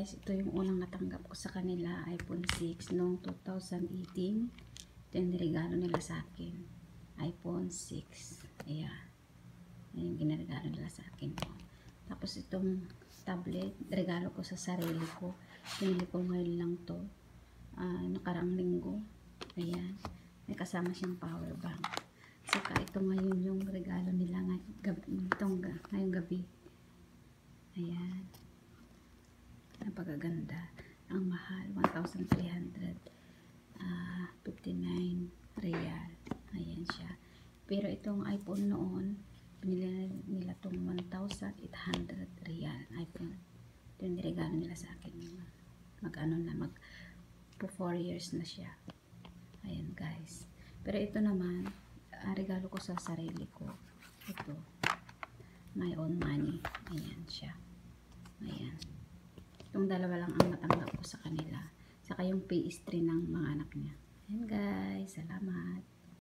guys, ito yung unang natanggap ko sa kanila, iPhone 6 noong 2018. Ito yung regalo nila sa akin. iPhone 6. Ayan. Ayan yung ginregalo nila sa akin. Tapos itong tablet, regalo ko sa sarili ko. Pinili ko ngayon lang to. Ah, nakaraang linggo. Ayan. May kasama siyang power bank. Saka ito ngayon yung regalo nila ngay gabi, itong, ga- ngayong gabi. Ayan. Napakaganda. Ang mahal, 1,300 ah 59 real. Ayan siya. Pero itong iPhone noon, binili nila itong 1,800 real. iPhone. Ito yung regalo nila sa akin. Mag ano na, mag po 4 years na siya. Ayan guys. Pero ito naman, ah, regalo ko sa sarili ko. Ito. My own money. Ayan siya. Itong dalawa lang ang natanggap ko sa kanila. Saka yung pastry ng mga anak niya. Ayan guys, salamat.